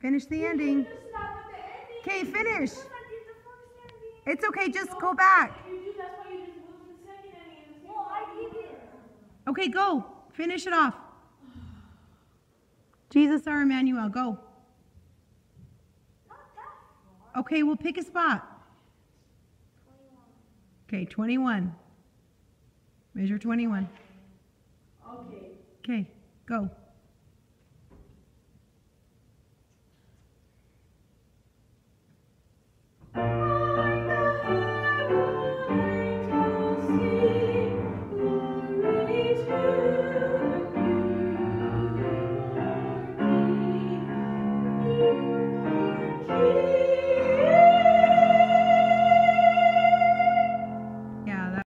Finish the ending. Okay, finish. It's okay, just go back. Okay, go. Finish it off. Jesus or Emmanuel, go. Okay, we'll pick a spot. Okay, 21. Measure 21. Okay. Okay, go.